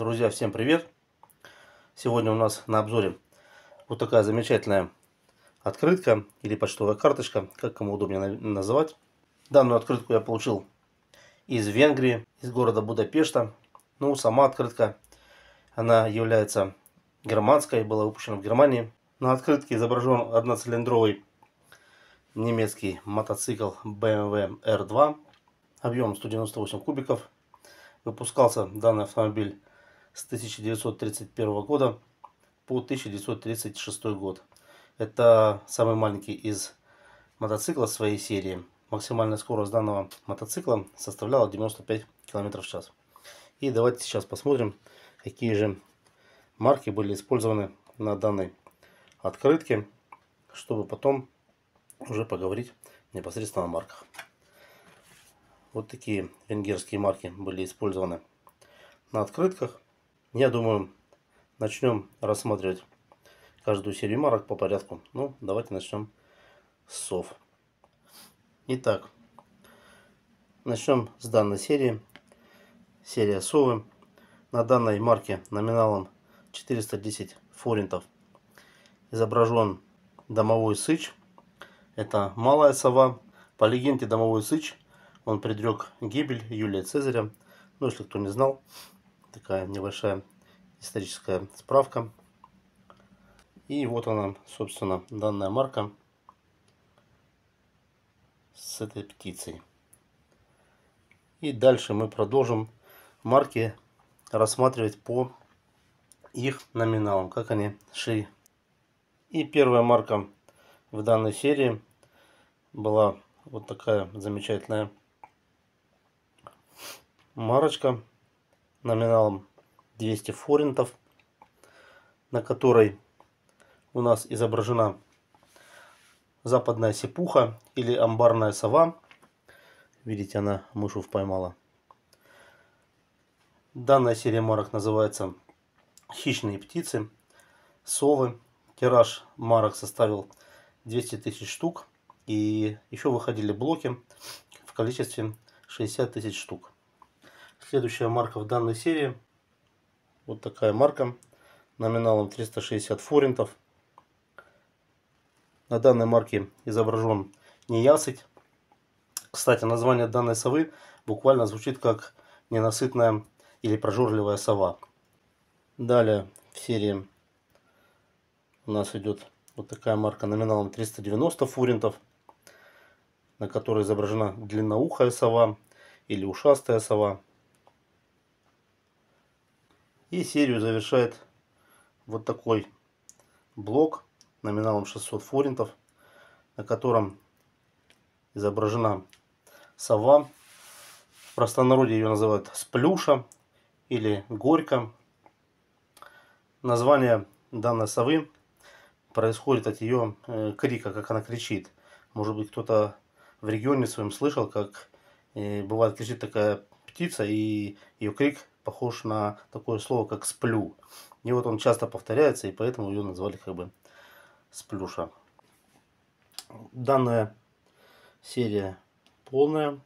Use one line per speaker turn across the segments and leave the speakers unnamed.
Друзья, всем привет! Сегодня у нас на обзоре вот такая замечательная открытка или почтовая карточка, как кому удобнее называть. Данную открытку я получил из Венгрии, из города Будапешта. Ну, сама открытка, она является германской, была выпущена в Германии. На открытке изображен одноцилиндровый немецкий мотоцикл BMW R2 объемом 198 кубиков. Выпускался данный автомобиль с 1931 года по 1936 год. Это самый маленький из мотоциклов своей серии. Максимальная скорость данного мотоцикла составляла 95 км в час. И давайте сейчас посмотрим, какие же марки были использованы на данной открытке, чтобы потом уже поговорить непосредственно о марках. Вот такие венгерские марки были использованы на открытках. Я думаю, начнем рассматривать каждую серию марок по порядку. Ну, давайте начнем с сов. Итак, начнем с данной серии. Серия совы. На данной марке номиналом 410 форинтов изображен домовой сыч. Это малая сова. По легенде домовой сыч он предрек гибель Юлия Цезаря. Ну, если кто не знал, такая небольшая историческая справка. И вот она, собственно, данная марка с этой птицей. И дальше мы продолжим марки рассматривать по их номиналам, как они шли. И первая марка в данной серии была вот такая замечательная марочка номиналом 200 форинтов, на которой у нас изображена западная сипуха или амбарная сова. Видите, она мышев поймала. Данная серия марок называется «Хищные птицы», «Совы». Тираж марок составил 200 тысяч штук. И еще выходили блоки в количестве 60 тысяч штук. Следующая марка в данной серии. Вот такая марка. Номиналом 360 форинтов. На данной марке изображен неясыть. Кстати, название данной совы буквально звучит как ненасытная или прожорливая сова. Далее в серии у нас идет вот такая марка номиналом 390 фуринтов, на которой изображена длинноухая сова или ушастая сова. И серию завершает вот такой блок номиналом 600 форинтов, на котором изображена сова. В простонародье ее называют сплюша или горько. Название данной совы происходит от ее э, крика, как она кричит. Может быть, кто-то в регионе своем слышал, как э, бывает кричит такая птица, и ее крик похож на такое слово, как сплю. И вот он часто повторяется, и поэтому ее назвали как бы сплюша. Данная серия полная.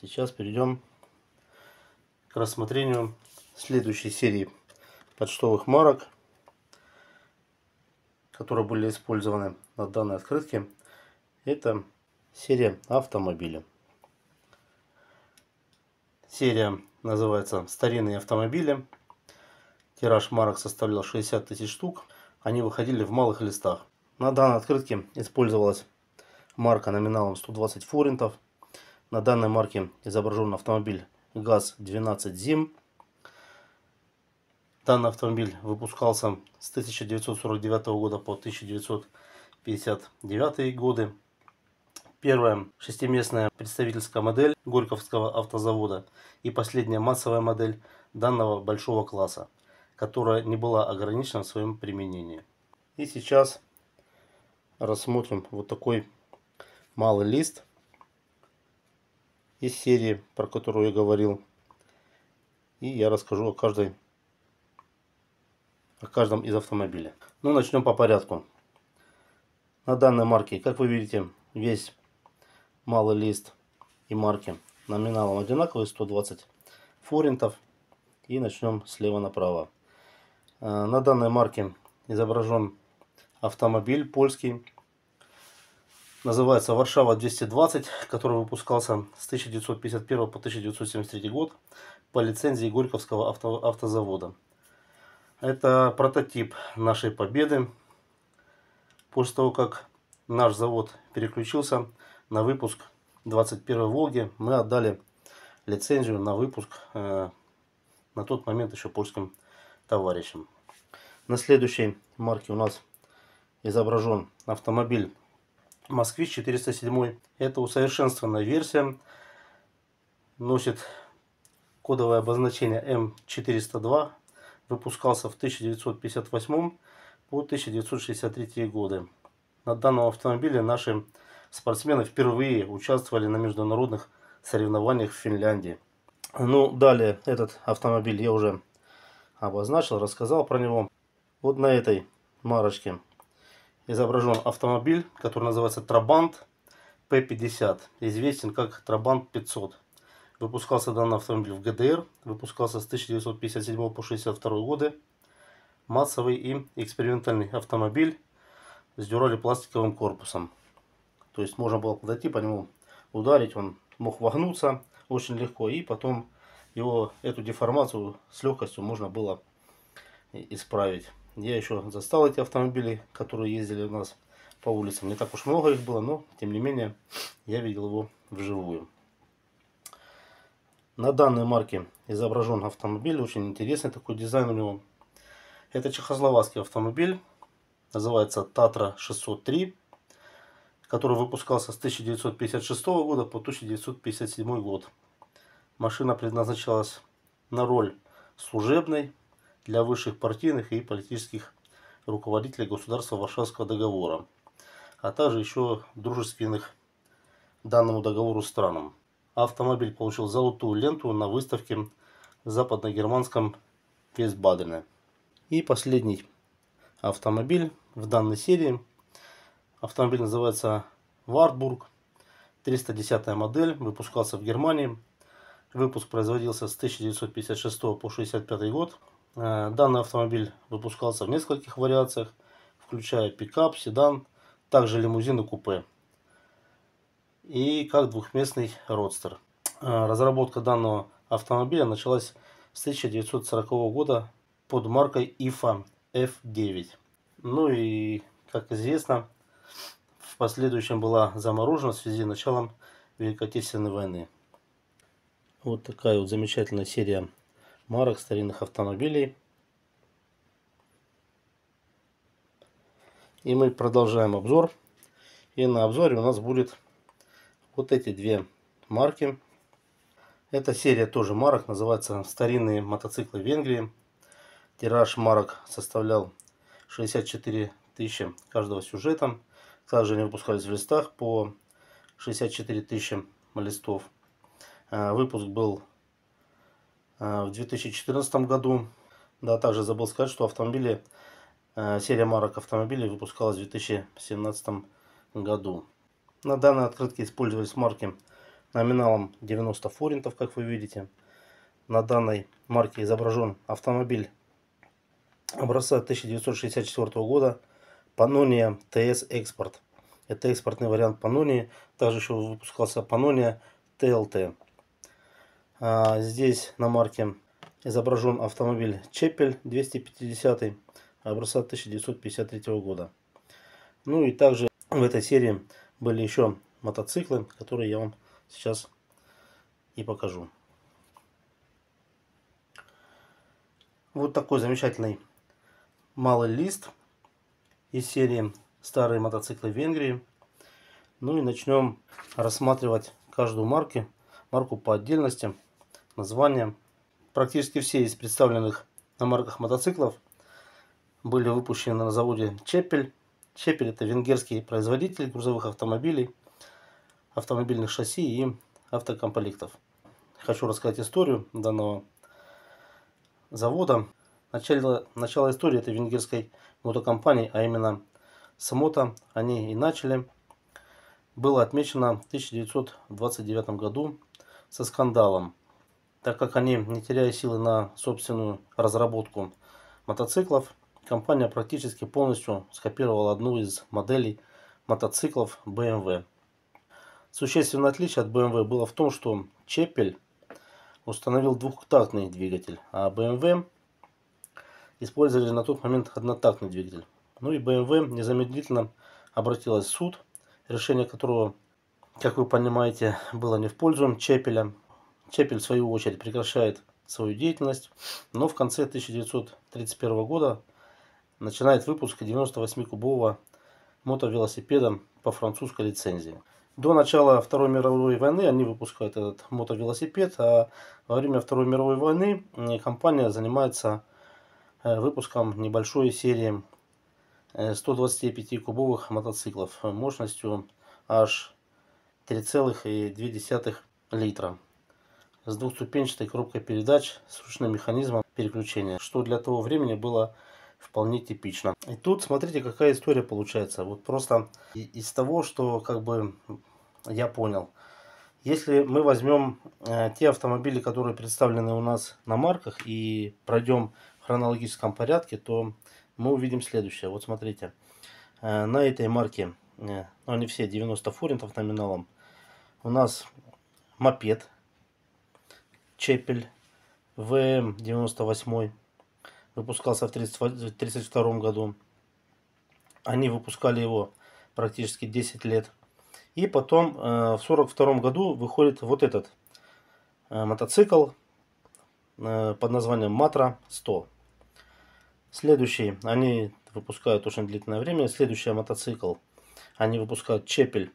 Сейчас перейдем к рассмотрению следующей серии почтовых марок, которые были использованы на данной открытке. Это серия автомобиля. Серия называется «Старинные автомобили». Тираж марок составлял 60 тысяч штук. Они выходили в малых листах. На данной открытке использовалась марка номиналом 120 форинтов. На данной марке изображен автомобиль ГАЗ-12 ЗИМ. Данный автомобиль выпускался с 1949 года по 1959 годы. Первая шестиместная представительская модель Горьковского автозавода и последняя массовая модель данного большого класса, которая не была ограничена в своем применении. И сейчас рассмотрим вот такой малый лист из серии, про которую я говорил. И я расскажу о каждой о каждом из автомобилей. Ну, начнем по порядку. На данной марке, как вы видите, весь малый лист и марки номиналом одинаковые, 120 форинтов. И начнем слева направо. А, на данной марке изображен автомобиль польский. Называется Варшава 220, который выпускался с 1951 по 1973 год по лицензии Горьковского авто, автозавода. Это прототип нашей победы. После того, как наш завод переключился на выпуск 21 Волги, мы отдали лицензию на выпуск э, на тот момент еще польским товарищам. На следующей марке у нас изображен автомобиль Москвич 407. Это усовершенствованная версия. Носит кодовое обозначение М402. Выпускался в 1958 по 1963 годы. На данном автомобиле наши спортсмены впервые участвовали на международных соревнованиях в Финляндии. Ну, далее этот автомобиль я уже обозначил, рассказал про него. Вот на этой марочке изображен автомобиль, который называется Трабант P50, известен как Трабант 500. Выпускался данный автомобиль в ГДР, выпускался с 1957 по 1962 годы. Массовый и экспериментальный автомобиль с дюрали пластиковым корпусом. То есть можно было подойти по нему, ударить, он мог вогнуться очень легко. И потом его, эту деформацию с легкостью можно было исправить. Я еще застал эти автомобили, которые ездили у нас по улицам. Не так уж много их было, но тем не менее я видел его вживую. На данной марке изображен автомобиль. Очень интересный такой дизайн у него. Это чехословацкий автомобиль. Называется Татра 603 который выпускался с 1956 года по 1957 год. Машина предназначалась на роль служебной для высших партийных и политических руководителей государства Варшавского договора, а также еще дружественных данному договору странам. Автомобиль получил золотую ленту на выставке в западно-германском Вестбадене. И последний автомобиль в данной серии – Автомобиль называется Wartburg. 310 модель. Выпускался в Германии. Выпуск производился с 1956 по 1965 год. Э, данный автомобиль выпускался в нескольких вариациях, включая пикап, седан, также лимузин и купе. И как двухместный родстер. Э, разработка данного автомобиля началась с 1940 года под маркой IFA F9. Ну и, как известно, в последующем была заморожена в связи с началом Великой Отечественной войны. Вот такая вот замечательная серия марок старинных автомобилей. И мы продолжаем обзор. И на обзоре у нас будет вот эти две марки. Эта серия тоже марок, называется «Старинные мотоциклы Венгрии». Тираж марок составлял 64 тысячи каждого сюжета. Также они выпускались в листах по 64 тысячи листов. А, выпуск был а, в 2014 году. Да, также забыл сказать, что автомобили, а, серия марок автомобилей выпускалась в 2017 году. На данной открытке использовались марки номиналом 90 форинтов, как вы видите. На данной марке изображен автомобиль образца 1964 года Pannonia TS Экспорт. Это экспортный вариант Pannonia. Также еще выпускался Pannonia TLT. А здесь на марке изображен автомобиль Чепель 250 образца 1953 года. Ну и также в этой серии были еще мотоциклы, которые я вам сейчас и покажу. Вот такой замечательный малый лист из серии «Старые мотоциклы Венгрии». Ну и начнем рассматривать каждую марку, марку по отдельности, название. Практически все из представленных на марках мотоциклов были выпущены на заводе Чепель. Чепель это венгерский производитель грузовых автомобилей, автомобильных шасси и автокомплектов. Хочу рассказать историю данного завода. Начало, начало истории этой венгерской мотокомпании, а именно Самото они и начали. Было отмечено в 1929 году со скандалом. так как они, не теряя силы на собственную разработку мотоциклов, компания практически полностью скопировала одну из моделей мотоциклов BMW. Существенное отличие от BMW было в том, что Чепель установил двухтактный двигатель, а BMW использовали на тот момент однотактный двигатель. Ну и BMW незамедлительно обратилась в суд, решение которого, как вы понимаете, было не в пользу Чепеля. Чепель, в свою очередь, прекращает свою деятельность, но в конце 1931 года начинает выпуск 98-кубового мотовелосипеда по французской лицензии. До начала Второй мировой войны они выпускают этот мотовелосипед, а во время Второй мировой войны компания занимается э, выпуском небольшой серии 125-кубовых э, мотоциклов мощностью аж 3,2 литра с двухступенчатой коробкой передач с ручным механизмом переключения, что для того времени было вполне типично. И тут смотрите, какая история получается. Вот просто из того, что как бы я понял. Если мы возьмем э, те автомобили, которые представлены у нас на марках и пройдем хронологическом порядке, то мы увидим следующее. Вот смотрите, э, на этой марке, э, ну, они все 90 форинтов номиналом, у нас мопед Чепель ВМ-98 выпускался в 1932 году. Они выпускали его практически 10 лет. И потом э, в 1942 году выходит вот этот мотоцикл под названием Матра 100. Следующий, они выпускают очень длительное время. Следующий мотоцикл, они выпускают Чепель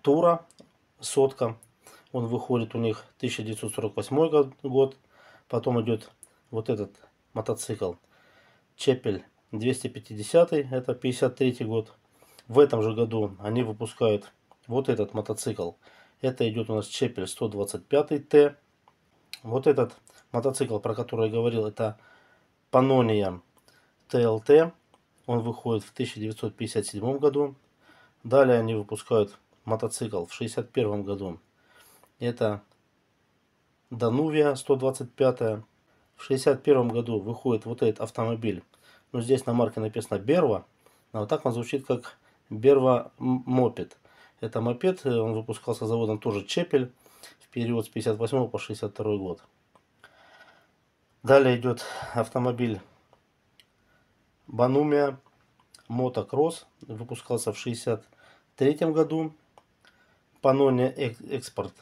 Тура, сотка. Он выходит у них 1948 год. Потом идет вот этот мотоцикл Чепель 250, это 53 год. В этом же году они выпускают вот этот мотоцикл. Это идет у нас Чепель 125Т. Вот этот мотоцикл, про который я говорил, это Pannonia TLT. Он выходит в 1957 году. Далее они выпускают мотоцикл в 1961 году. Это Danuvia 125. В 1961 году выходит вот этот автомобиль. Но здесь на марке написано Берва. А вот так он звучит как Берва Мопед. Это мопед, он выпускался заводом тоже Чепель в период с 58 по 62 год. Далее идет автомобиль Банумия Мотокросс, выпускался в 63 году. Панония Экспорт,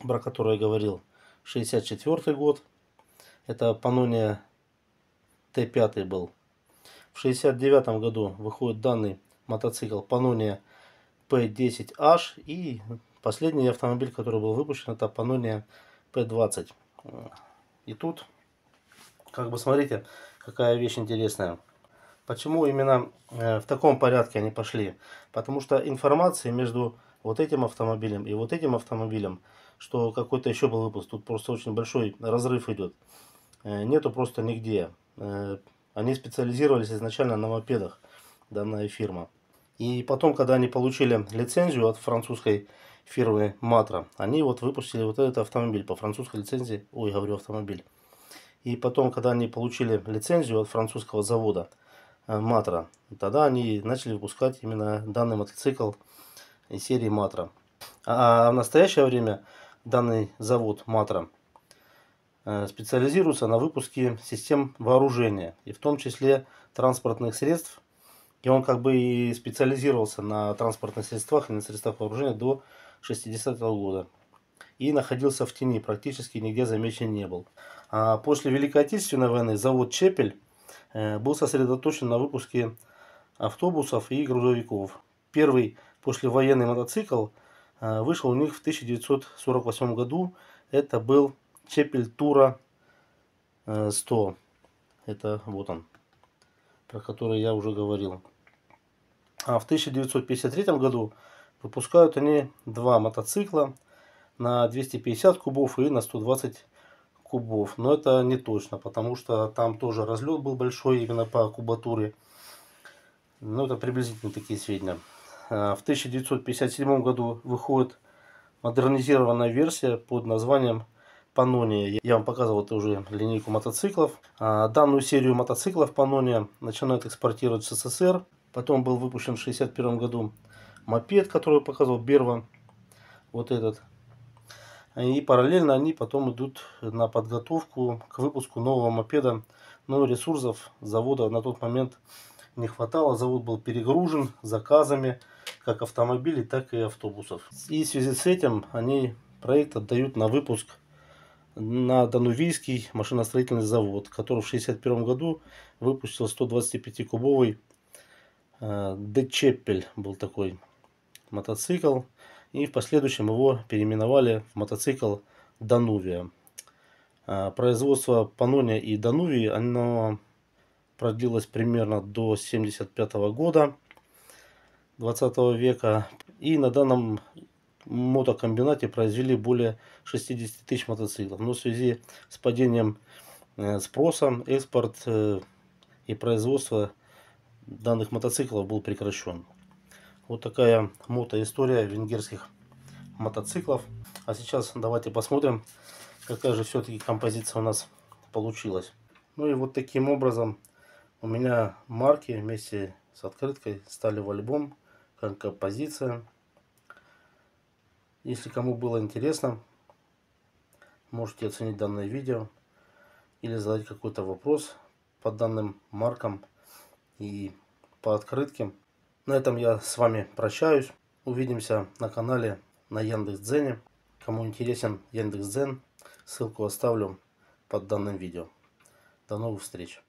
про который я говорил, 64 год. Это Панония Т5 был. В 69 году выходит данный мотоцикл Pannonia P10H и последний автомобиль, который был выпущен, это Pannonia P20. И тут, как бы смотрите, какая вещь интересная. Почему именно э, в таком порядке они пошли? Потому что информации между вот этим автомобилем и вот этим автомобилем, что какой-то еще был выпуск, тут просто очень большой разрыв идет. Э, нету просто нигде. Э, они специализировались изначально на мопедах, данная фирма. И потом, когда они получили лицензию от французской фирмы Матра, они вот выпустили вот этот автомобиль по французской лицензии, ой, говорю автомобиль. И потом, когда они получили лицензию от французского завода Матра, тогда они начали выпускать именно данный мотоцикл из серии Матра. А в настоящее время данный завод Матра э, специализируется на выпуске систем вооружения, и в том числе транспортных средств и он как бы и специализировался на транспортных средствах и на средствах вооружения до 60-го года. И находился в тени, практически нигде замечен не был. А после Великой Отечественной войны завод Чепель э, был сосредоточен на выпуске автобусов и грузовиков. Первый послевоенный мотоцикл э, вышел у них в 1948 году. Это был Чепель Тура 100. Э, Это вот он про который я уже говорил. А в 1953 году выпускают они два мотоцикла на 250 кубов и на 120 кубов. Но это не точно, потому что там тоже разлет был большой именно по кубатуре. Но это приблизительно такие сведения. А в 1957 году выходит модернизированная версия под названием Pannonia. Я вам показывал это уже линейку мотоциклов. А, данную серию мотоциклов Pannonia начинают экспортировать в СССР. Потом был выпущен в 1961 году мопед, который показывал Берва. Вот этот. И параллельно они потом идут на подготовку к выпуску нового мопеда. Но ресурсов завода на тот момент не хватало. Завод был перегружен заказами как автомобилей, так и автобусов. И в связи с этим они проект отдают на выпуск на Данувийский машиностроительный завод, который в 1961 году выпустил 125-кубовый э, Дечеппель был такой мотоцикл. И в последующем его переименовали в мотоцикл Данувия. Э, производство Панония и Данувии оно продлилось примерно до 1975 года 20 века. И на данном мотокомбинате произвели более 60 тысяч мотоциклов. Но в связи с падением э, спроса, экспорт э, и производство данных мотоциклов был прекращен. Вот такая мотоистория венгерских мотоциклов. А сейчас давайте посмотрим, какая же все-таки композиция у нас получилась. Ну и вот таким образом у меня марки вместе с открыткой стали в альбом, как композиция. Если кому было интересно, можете оценить данное видео или задать какой-то вопрос по данным маркам и по открытке. На этом я с вами прощаюсь. Увидимся на канале на Яндекс.Дзене. Кому интересен Яндекс.Дзен, ссылку оставлю под данным видео. До новых встреч!